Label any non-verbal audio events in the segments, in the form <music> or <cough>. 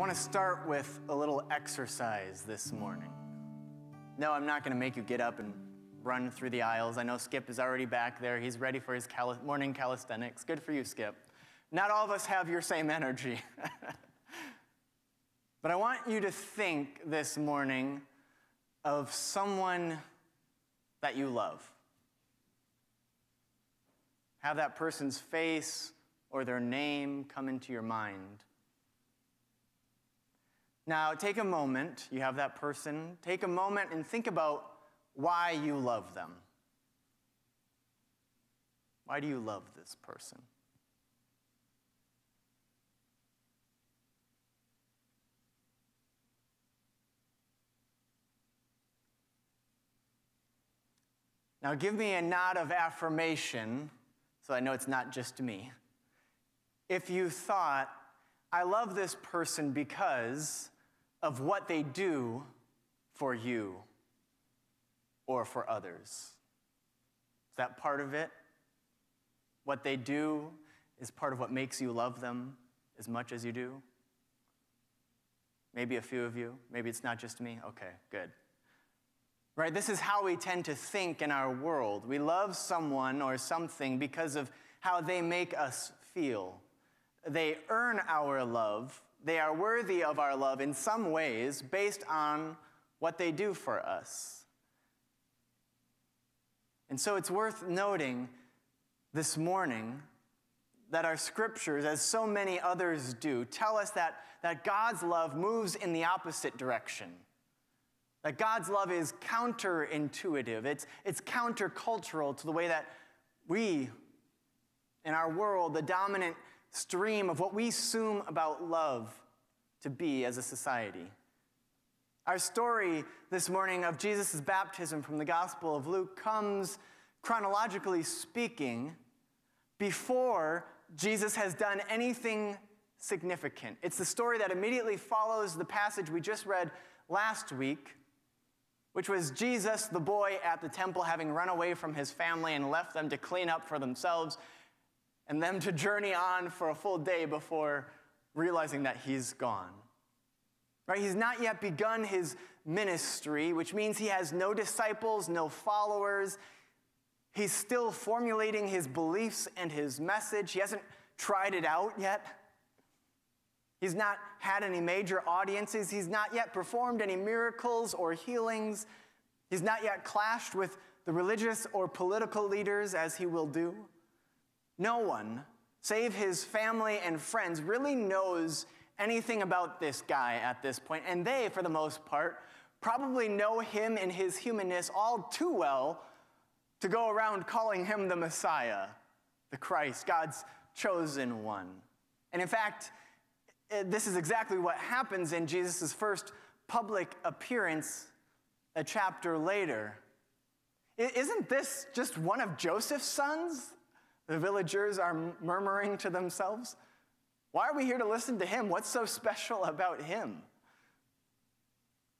want to start with a little exercise this morning. No, I'm not going to make you get up and run through the aisles. I know Skip is already back there. He's ready for his cali- morning calisthenics. Good for you, Skip. Not all of us have your same energy. <laughs> but I want you to think this morning of someone that you love. Have that person's face or their name come into your mind. Now, take a moment, you have that person, take a moment and think about why you love them. Why do you love this person? Now, give me a nod of affirmation so I know it's not just me. If you thought, I love this person because of what they do for you or for others. Is that part of it? What they do is part of what makes you love them as much as you do? Maybe a few of you. Maybe it's not just me. Okay, good. Right? This is how we tend to think in our world. We love someone or something because of how they make us feel. They earn our love. They are worthy of our love in some ways based on what they do for us. And so it's worth noting this morning that our scriptures, as so many others do, tell us that, that God's love moves in the opposite direction. That God's love is counterintuitive, it's, it's countercultural to the way that we, in our world, the dominant stream of what we assume about love to be as a society. Our story this morning of Jesus' baptism from the Gospel of Luke comes, chronologically speaking, before Jesus has done anything significant. It's the story that immediately follows the passage we just read last week, which was Jesus, the boy at the temple, having run away from his family and left them to clean up for themselves and them to journey on for a full day before realizing that he's gone. Right? He's not yet begun his ministry, which means he has no disciples, no followers. He's still formulating his beliefs and his message. He hasn't tried it out yet. He's not had any major audiences. He's not yet performed any miracles or healings. He's not yet clashed with the religious or political leaders as he will do. No one, save his family and friends, really knows anything about this guy at this point, and they, for the most part, probably know him and his humanness all too well to go around calling him the Messiah, the Christ, God's chosen one. And in fact, eh, this is exactly what happens in Jesus' first public appearance a chapter later. Isn't this just one of Joseph's sons? The villagers are murmuring to themselves. Why are we here to listen to him? What's so special about him?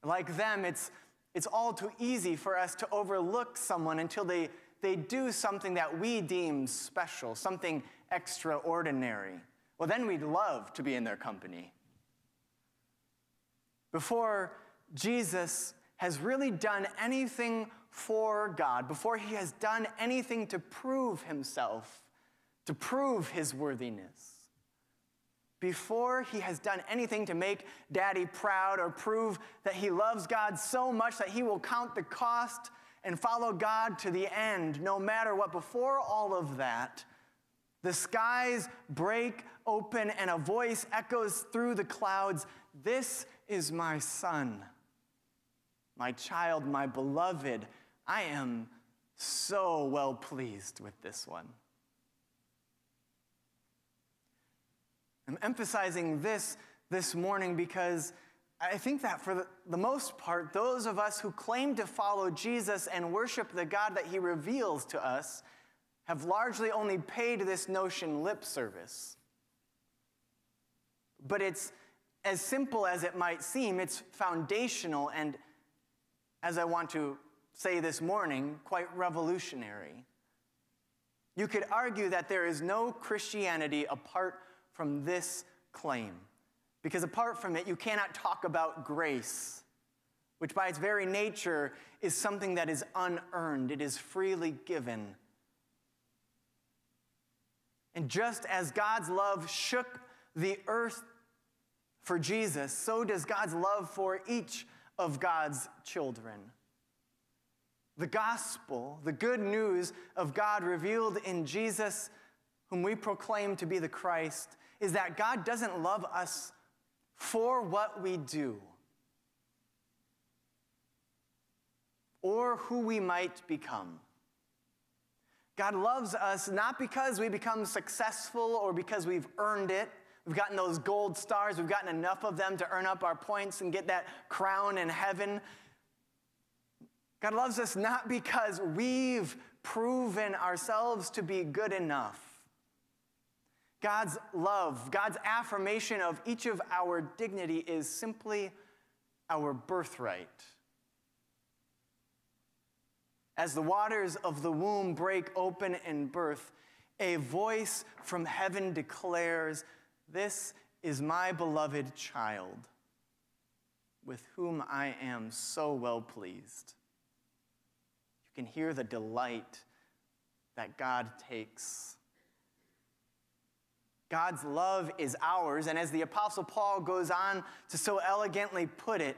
Like them, it's, it's all too easy for us to overlook someone until they, they do something that we deem special, something extraordinary. Well, then we'd love to be in their company. Before Jesus has really done anything for God, before he has done anything to prove himself, to prove his worthiness, before he has done anything to make daddy proud or prove that he loves God so much that he will count the cost and follow God to the end, no matter what, before all of that, the skies break open and a voice echoes through the clouds This is my son, my child, my beloved. I am so well pleased with this one. I'm emphasizing this this morning because I think that for the, most part, those of us who claim to follow Jesus and worship the God that he reveals to us have largely only paid this notion lip service. But it's as simple as it might seem, it's foundational and, as I want to say this morning, quite revolutionary. You could argue that there is no Christianity apart from this claim Because apart from it, you cannot talk about grace, which by its very nature is something that is unearned, it is freely given. And just as God's love shook the earth for Jesus, so does God's love for each of God's children. The gospel, the good news of God revealed in Jesus, whom we proclaim to be the Christ, is that God doesn't love us for what we do or who we might become. God loves us not because we become successful or because we've earned it. We've gotten those gold stars, we've gotten enough of them to earn up our points and get that crown in heaven. God loves us not because we've proven ourselves to be good enough. God's love, God's affirmation of each of our dignity is simply our birthright. As the waters of the womb break open in birth, a voice from heaven declares, This is my beloved child, with whom I am so well pleased. You can hear the delight that God takes. God's love is ours, and as the Apostle Paul goes on to so elegantly put it,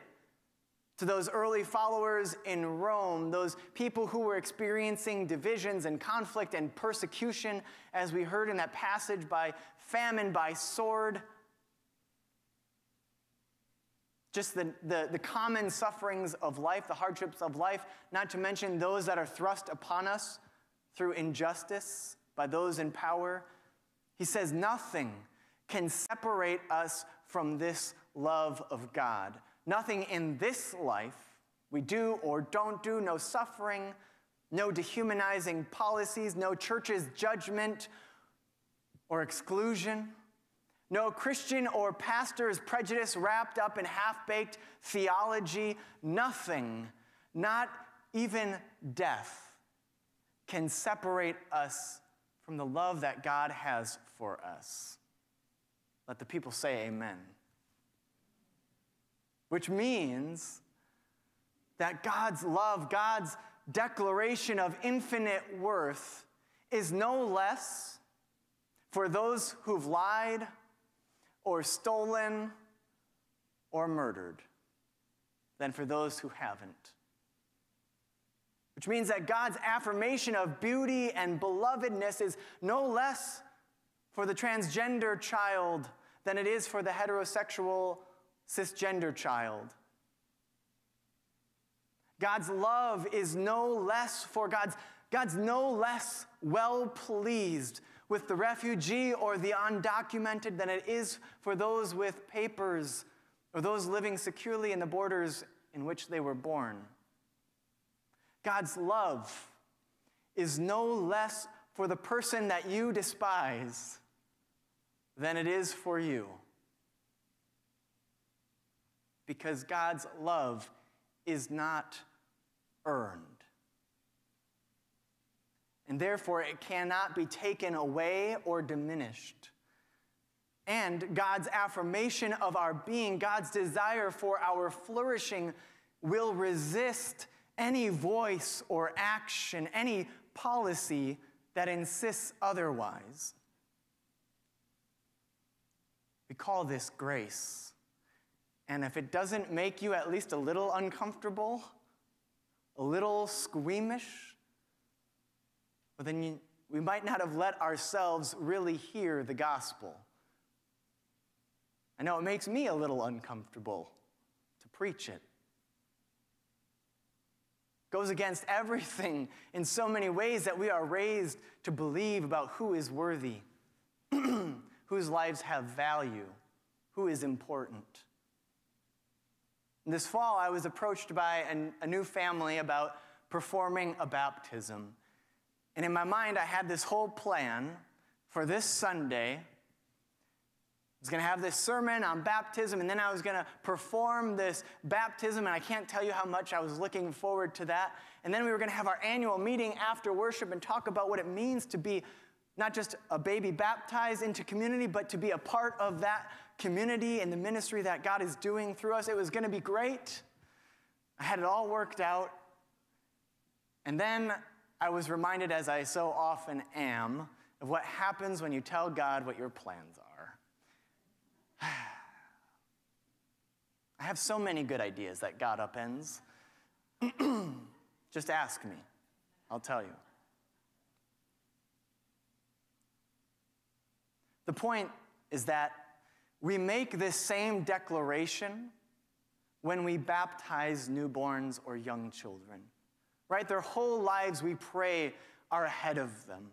to those early followers in Rome, those people who were experiencing divisions and conflict and persecution, as we heard in that passage, by famine, by sword. Just the, the, the common sufferings of life, the hardships of life, not to mention those that are thrust upon us through injustice by those in power. He says, Nothing can separate us from this love of God. Nothing in this life we do or don't do, no suffering, no dehumanizing policies, no church's judgment or exclusion, no Christian or pastor's prejudice wrapped up in half baked theology, nothing, not even death, can separate us from the love that God has for us. Let the people say amen which means that God's love, God's declaration of infinite worth, is no less for those who've lied or stolen or murdered than for those who haven't. Which means that God's affirmation of beauty and belovedness is no less for the transgender child than it is for the heterosexual cisgender child. God's love is no less for God's, God's no less well pleased with the refugee or the undocumented than it is for those with papers or those living securely in the borders in which they were born. God's love is no less for the person that you despise than it is for you because God's love is not earned. And therefore, it cannot be taken away or diminished. And God's affirmation of our being, God's desire for our flourishing, will resist any voice or action, any policy that insists otherwise. We call this grace. And if it doesn't make you at least a little uncomfortable, a little squeamish, well, then you, we might not have let ourselves really hear the gospel. I know it makes me a little uncomfortable to preach it. Goes against everything in so many ways that we are raised to believe about who is worthy, <clears throat> whose lives have value, who is important. This fall, I was approached by an, a new family about performing a baptism. And in my mind, I had this whole plan for this Sunday. I was going to have this sermon on baptism, and then I was going to perform this baptism, and I can't tell you how much I was looking forward to that. And then we were going to have our annual meeting after worship and talk about what it means to be not just a baby baptized into community, but to be a part of that community and the ministry that God is doing through us. It was going to be great. I had it all worked out. And then I was reminded, as I so often am, of what happens when you tell God what your plans are. <sighs> I have so many good ideas that God upends. <clears throat> Just ask me, I'll tell you. The point is that we make this same declaration when we baptize newborns or young children, right? Their whole lives, we pray, are ahead of them.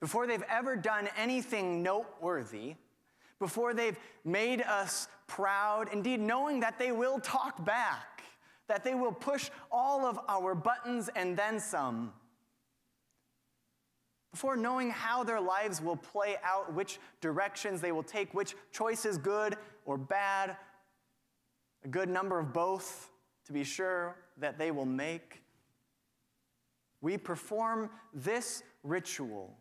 Before they've ever done anything noteworthy, before they've made us proud, indeed, knowing that they will talk back, that they will push all of our buttons and then some before knowing how their lives will play out, which directions they will take, which choices, good or bad, a good number of both, to be sure, that they will make. We perform this ritual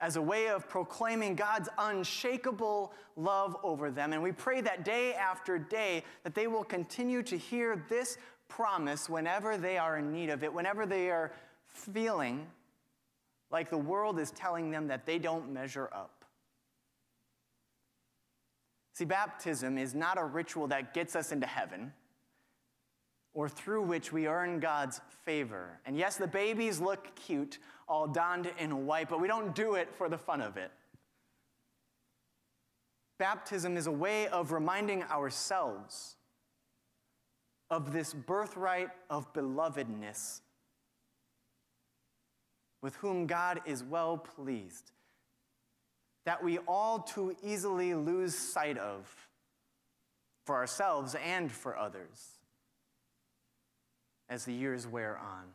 as a way of proclaiming God's unshakable love over them. And we pray that day after day that they will continue to hear this promise whenever they are in need of it, whenever they are feeling like the world is telling them that they don't measure up. See, baptism is not a ritual that gets us into heaven or through which we earn God's favor. And yes, the babies look cute, all donned in white, but we don't do it for the fun of it. Baptism is a way of reminding ourselves of this birthright of belovedness with whom God is well pleased, that we all too easily lose sight of for ourselves and for others as the years wear on.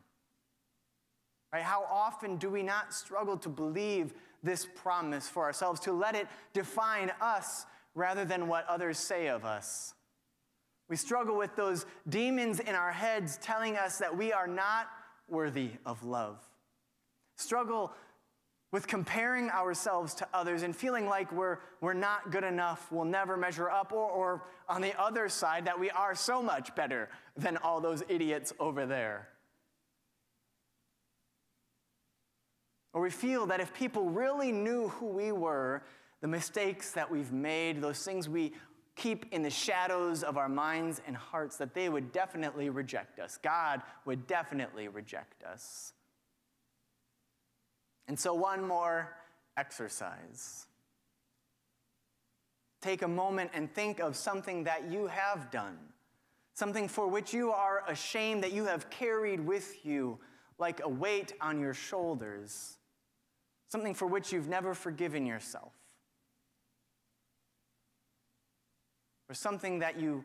Right? How often do we not struggle to believe this promise for ourselves, to let it define us rather than what others say of us? We struggle with those demons in our heads telling us that we are not worthy of love struggle with comparing ourselves to others and feeling like we're, we're not good enough, we'll never measure up, or, or on the other side, that we are so much better than all those idiots over there. Or we feel that if people really knew who we were, the mistakes that we've made, those things we keep in the shadows of our minds and hearts, that they would definitely reject us. God would definitely reject us. And so, one more exercise. Take a moment and think of something that you have done, something for which you are ashamed that you have carried with you like a weight on your shoulders, something for which you've never forgiven yourself, or something that you,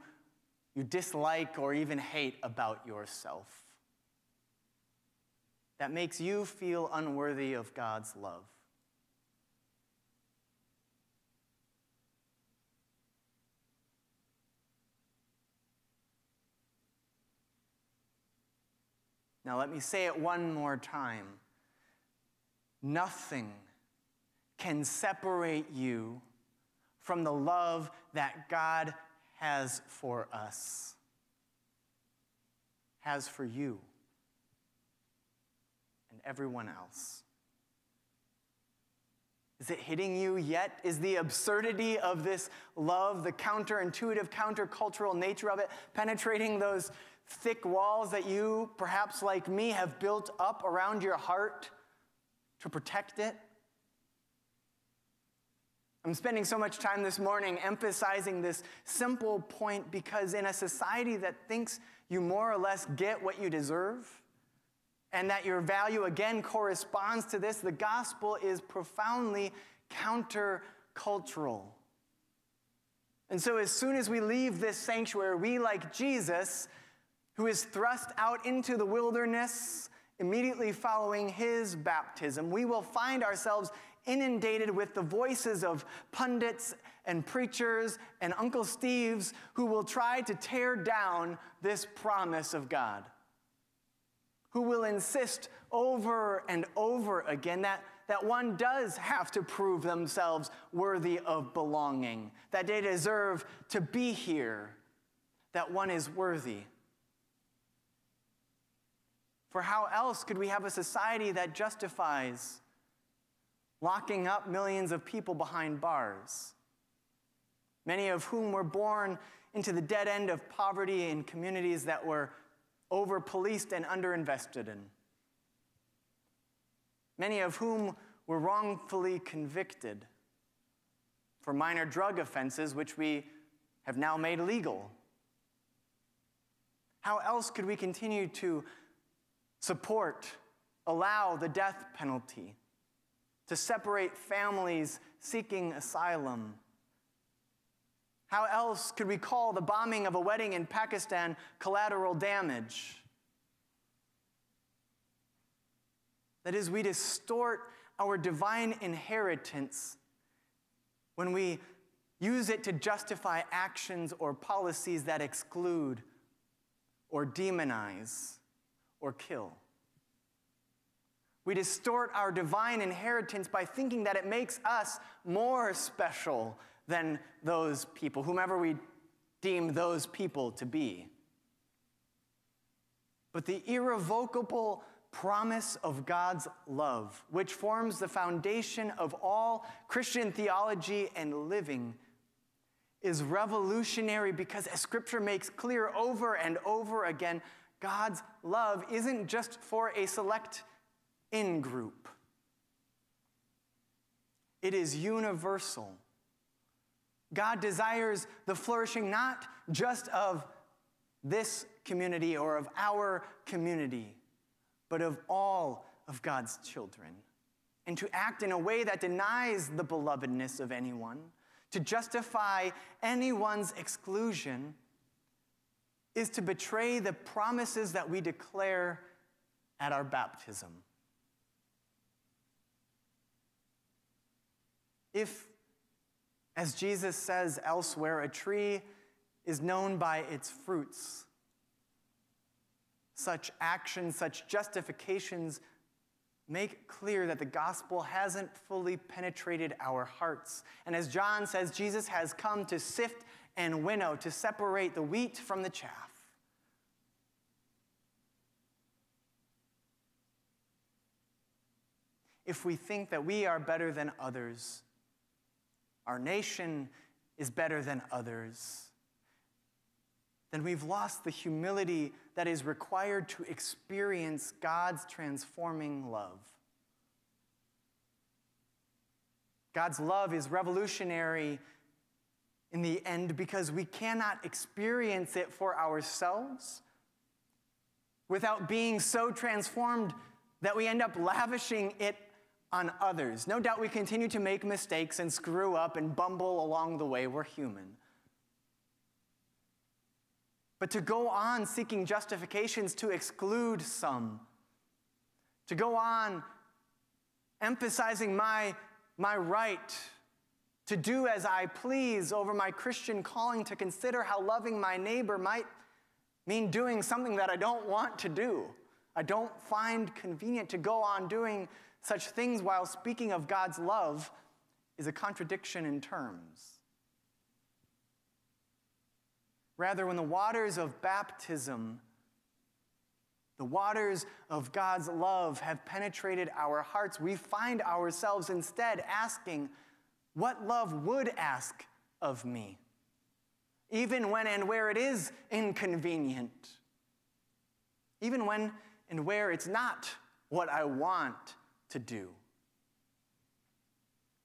you dislike or even hate about yourself that makes you feel unworthy of God's love. Now, let me say it one more time. Nothing can separate you from the love that God has for us, has for you everyone else. Is it hitting you yet? Is the absurdity of this love, the counterintuitive, countercultural nature of it, penetrating those thick walls that you, perhaps like me, have built up around your heart to protect it? I'm spending so much time this morning emphasizing this simple point because in a society that thinks you more or less get what you deserve, and that your value again corresponds to this, the gospel is profoundly countercultural. And so, as soon as we leave this sanctuary, we, like Jesus, who is thrust out into the wilderness immediately following his baptism, we will find ourselves inundated with the voices of pundits and preachers and Uncle Steve's who will try to tear down this promise of God who will insist over and over again that, that one does have to prove themselves worthy of belonging, that they deserve to be here, that one is worthy. For how else could we have a society that justifies locking up millions of people behind bars, many of whom were born into the dead end of poverty in communities that were over policed and underinvested in? Many of whom were wrongfully convicted for minor drug offenses, which we have now made legal. How else could we continue to support, allow the death penalty, to separate families seeking asylum? How else could we call the bombing of a wedding in Pakistan collateral damage? That is, we distort our divine inheritance when we use it to justify actions or policies that exclude or demonize or kill. We distort our divine inheritance by thinking that it makes us more special than those people, whomever we deem those people to be. But the irrevocable promise of God's love, which forms the foundation of all Christian theology and living, is revolutionary because, as Scripture makes clear over and over again, God's love isn't just for a select in group, it is universal. God desires the flourishing not just of this community or of our community, but of all of God's children. And to act in a way that denies the belovedness of anyone, to justify anyone's exclusion, is to betray the promises that we declare at our baptism. If, as Jesus says elsewhere, a tree is known by its fruits, such actions, such justifications make clear that the gospel hasn't fully penetrated our hearts. And as John says, Jesus has come to sift and winnow, to separate the wheat from the chaff. If we think that we are better than others, our nation is better than others, then we've lost the humility that is required to experience God's transforming love. God's love is revolutionary in the end because we cannot experience it for ourselves without being so transformed that we end up lavishing it on others. No doubt we continue to make mistakes and screw up and bumble along the way. We're human. But to go on seeking justifications to exclude some, to go on emphasizing my, my right to do as I please over my Christian calling to consider how loving my neighbor might mean doing something that I don't want to do. I don't find convenient to go on doing such things while speaking of God's love is a contradiction in terms. Rather, when the waters of baptism, the waters of God's love have penetrated our hearts, we find ourselves instead asking, What love would ask of me? Even when and where it is inconvenient. Even when and where it's not what I want to do.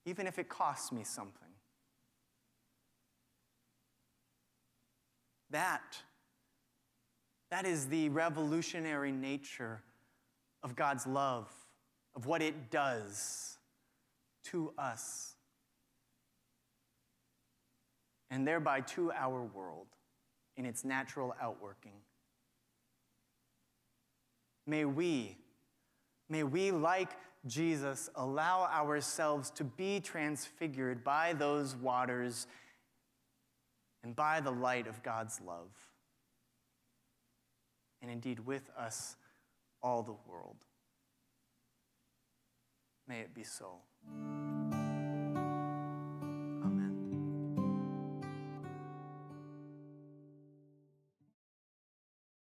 Even if it costs me something. That, that is the revolutionary nature of God's love, of what it does to us, and thereby to our world in its natural outworking. May we, may we, like Jesus, allow ourselves to be transfigured by those waters and by the light of God's love. And indeed, with us, all the world. May it be so.